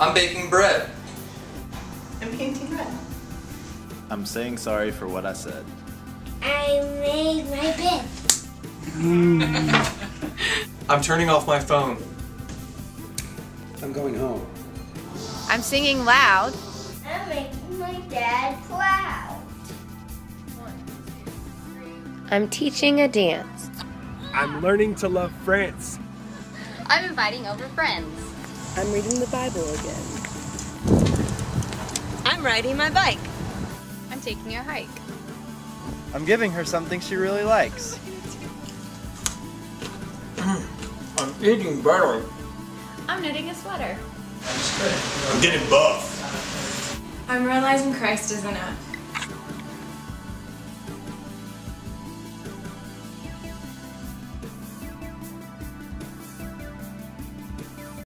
I'm baking bread. I'm painting red. I'm saying sorry for what I said. I made my bed. I'm turning off my phone. I'm going home. I'm singing loud. I'm making my dad proud. I'm teaching a dance. I'm learning to love France. I'm inviting over friends. I'm reading the Bible again. I'm riding my bike. I'm taking a hike. I'm giving her something she really likes. I'm eating butter. I'm knitting a sweater. I'm getting buff. I'm realizing Christ is enough.